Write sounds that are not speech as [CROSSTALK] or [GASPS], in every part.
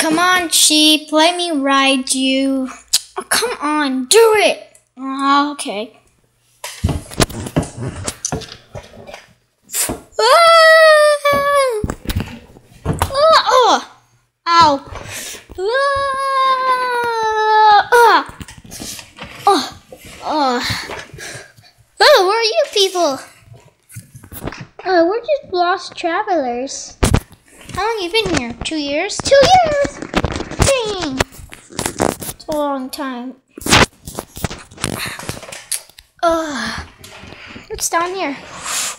Come on, sheep. Let me ride you. Oh, come on. Do it. Oh, okay. Ah! Oh! Ow. Ah! Oh! Oh! Oh, where are you people? Oh, we're just lost travelers. How long you been here? Two years? Two years! Dang! It's a long time. Ugh. What's down here?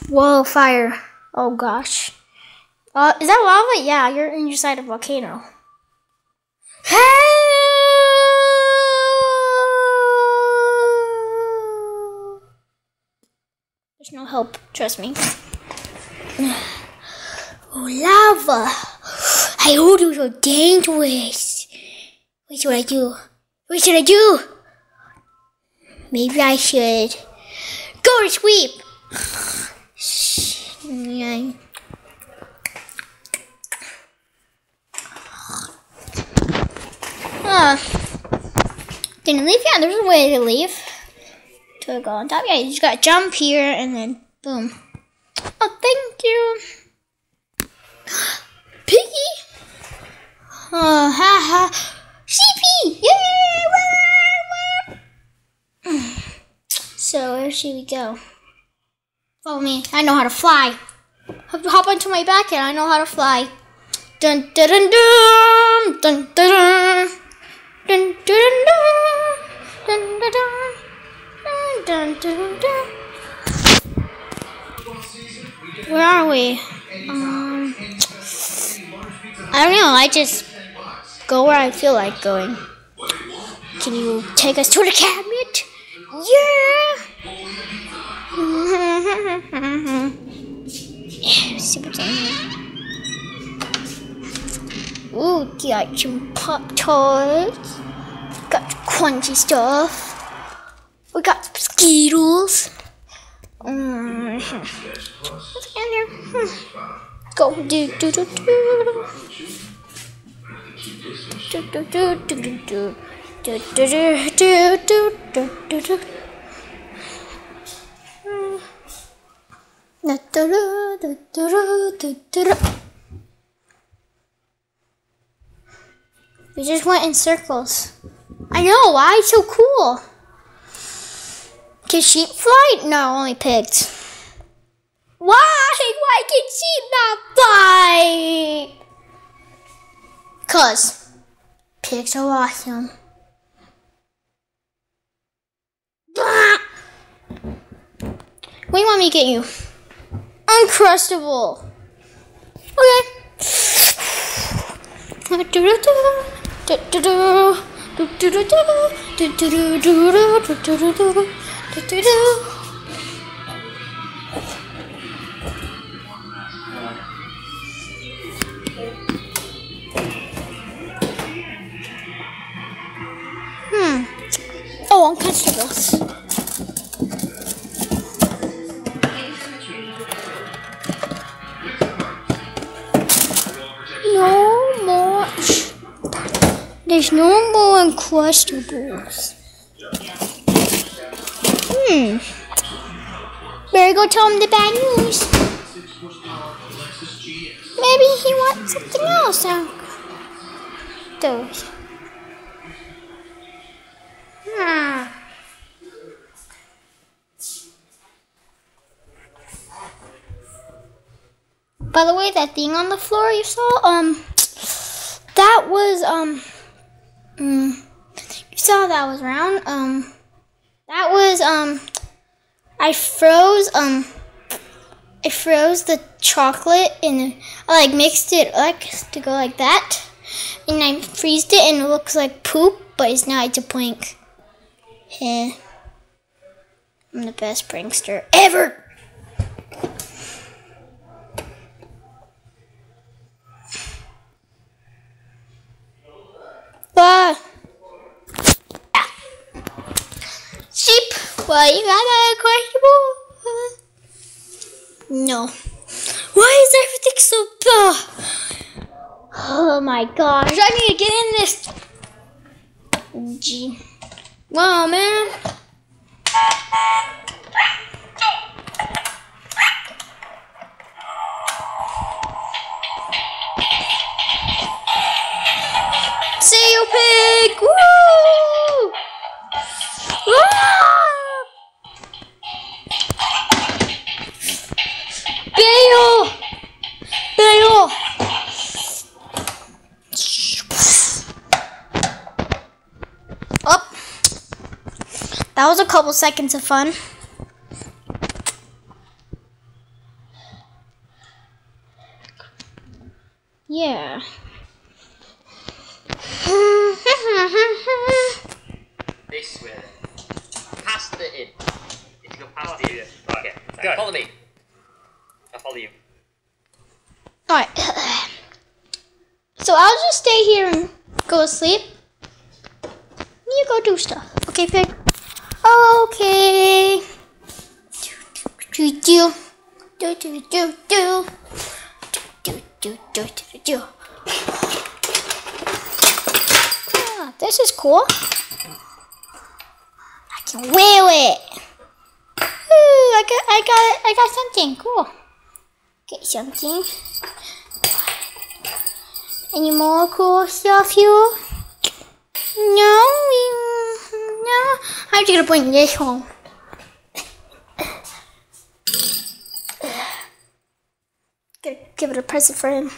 Whoa, fire. Oh gosh. Uh, is that lava? Yeah, you're inside a volcano. Help! There's no help, trust me. Oh, lava! I heard you so dangerous. What should I do? What should I do? Maybe I should go to sleep. Yeah. Uh, didn't leave? Yeah, there's a way to leave. To go on top. Yeah, you just gotta jump here and then boom. Oh, thank you. Piggy! Oh, ha ha. CP! Yeah! Should we go? Follow me. I know how to fly. Hop hop onto my back and I know how to fly. Dun dun dun dun dun dun dun dun dun dun dun dun dun dun dun Where are we? Um, I don't know. I just go where I feel like going. Can you take us to the cabinet? Yeah. Super dangerous. Ooh, got some pop tarts. Got crunchy stuff. We got Skittles. Mm. What's in here? Hmm. Go do do do do. Do do do do do do. Do do do do do do do do. Hmm. We just went in circles. I know, why? It's so cool. Can sheep fly? No, only pigs. Why? Why can sheep not fly? Cause pigs are awesome. You want me to get you? Uncrustable. Okay. Hmm. More Uncrustables. Hmm. Better go tell him the bad news. Maybe he wants something else. Uh, those. Hmm. By the way, that thing on the floor you saw, um, that was, um, mm, saw that was round, um, that was, um, I froze, um, I froze the chocolate and I like mixed it like to go like that, and I freezed it and it looks like poop, but it's not. It's a prank. Yeah, I'm the best prankster ever. Bye. Yeah. What you got a questionable? No. Why is everything so bad? Oh my gosh, I need to get in this. Gee. Wow, man. That was a couple seconds of fun. Yeah. This way. Past the inn. If you go past the inn. Right, Okay, go. follow me. I'll follow you. Alright. So I'll just stay here and go to sleep. You go do stuff. Okay, pig? Okay. Do do do do do do do do do do do. Ah, this is cool. I can wheel it. Ooh, I got I got I got something cool. Get something. Any more cool stuff here? No, we-. I'm just gonna bring this home. Gonna give it a present for him.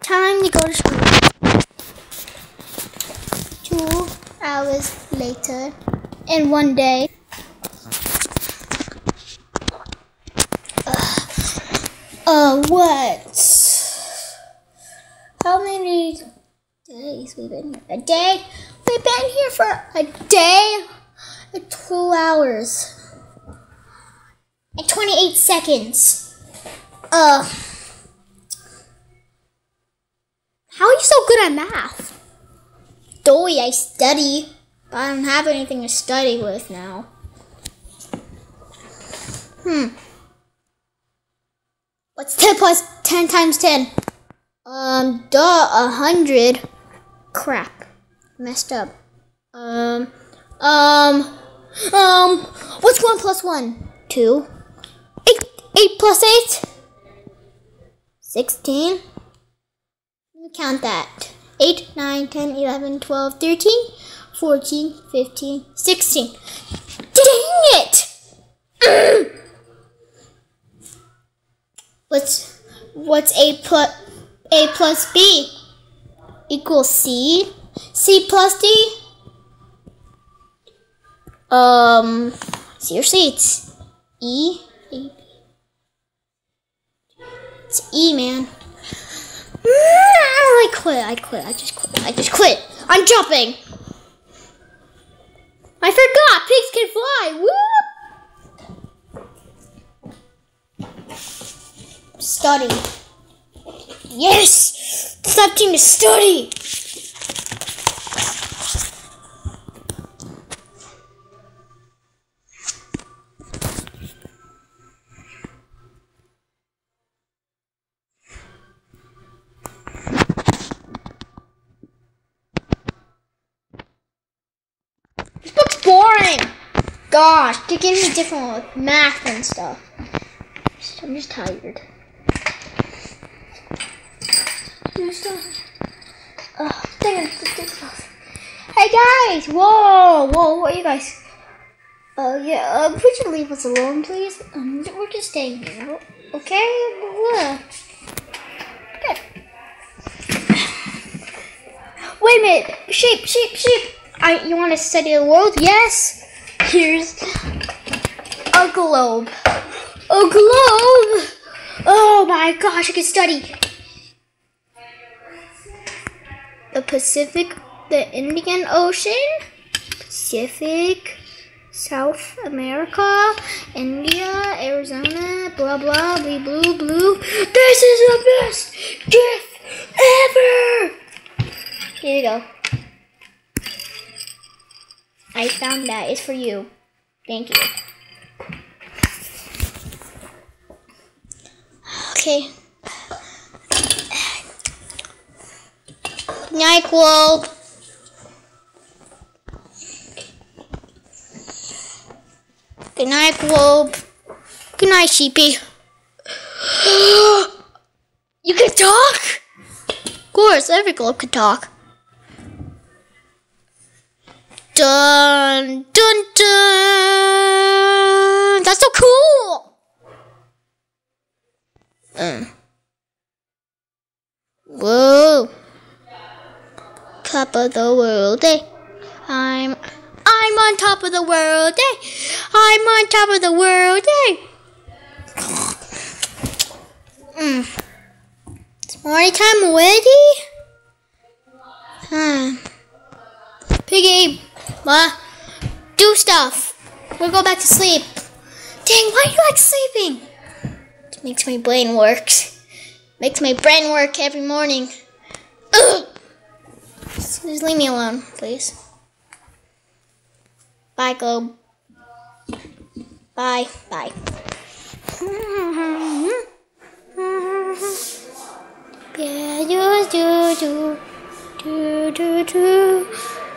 Time to go to school. Two hours later, and one day. Uh, what? How many days we've been here? A day? Been here for a day and two hours and 28 seconds. Uh, how are you so good at math? Doy, I study, but I don't have anything to study with now. Hmm. What's 10 plus 10 times 10? Um, duh, a hundred. Crap. Messed up. Um, um, um, what's one plus one? Two. Eight, eight plus eight? Sixteen. Count that. 8, 9, 10, 11, 12, 13, 14, 15, 16. Dang it! [CLEARS THROAT] What's what's a plus a plus b equals c? C plus d? Um, see your seats. E. It's E, man. I quit. I quit. I just quit. I just quit. I'm jumping. I forgot. Pigs can fly. Whoop. Study. Yes! Something to study! Gosh, they're giving me different with math and stuff. I'm just tired. Oh, get close. Hey guys! Whoa, whoa, what are you guys? Uh, yeah, uh, would you leave us alone, please? Um, we're just staying here, okay? Yeah. Good. Wait a minute, sheep, sheep, sheep. I, you want to study the world? Yes. Here's a globe. A globe. Oh my gosh, I can study the Pacific, the Indian Ocean, Pacific, South America, India, Arizona, blah blah, blue blue blue. This is the best gift ever. Here you go. I found that. It's for you. Thank you. Okay. Globe. Good night, Globe. Good night, Sheepy. [GASPS] you can talk? Of course, every globe can talk. Dun, dun, dun. That's so cool. Mm. Whoa. Top of the world, eh? I'm I'm on top of the world, eh? I'm on top of the world, eh? Mm. It's morning time already? Hmm. Piggy, Ma, do stuff. We'll go back to sleep. Dang, why do you like sleeping? It makes my brain work. Makes my brain work every morning. Ugh. Just leave me alone, please. Bye, Globe. Bye. Bye. [LAUGHS] Yeah, do do do do do do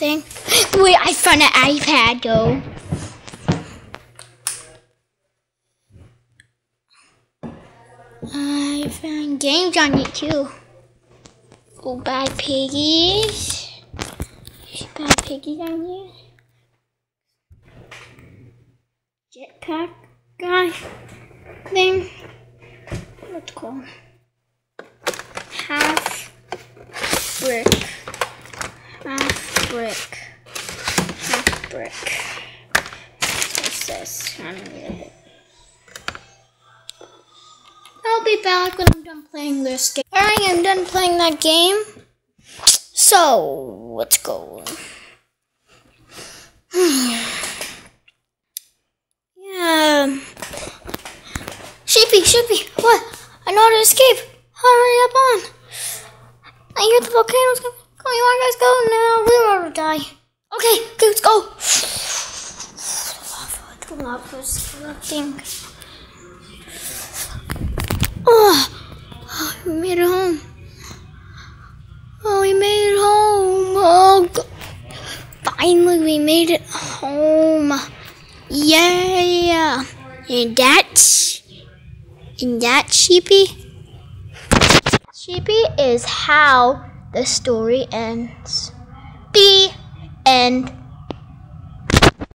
nothing. Wait, I found an iPad though. I found games on it too. Oh, bad piggies. Bad piggies on here. Jetpack guy thing. What's called? Half brick. Brick. Halfbrick. What's this? I don't need it. I'll be back when I'm done playing this game. Alright, I'm done playing that game. So, let's go. [SIGHS] yeah. Sheepy, Sheepy, what? I know how to escape. Hurry up on. I hear the volcano's coming. On, you guys go now. We're to die. Okay, okay, let's go. The lava's erupting. Oh, oh, we made it home. Oh, we made it home. Oh, God. finally, we made it home. Yeah. And that's, and that, Sheepy, Sheepy is how the story ends. The end.